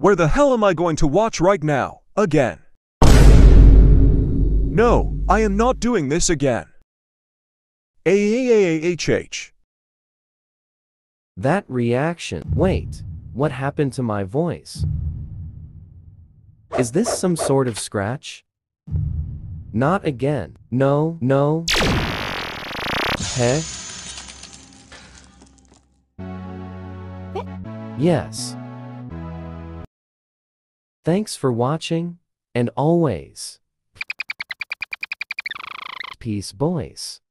Where the hell am I going to watch right now? Again. No, I am not doing this again. AAAAHH. That reaction. Wait, what happened to my voice? Is this some sort of scratch? Not again. No, no. Heh? Yes. Thanks for watching, and always. Peace boys.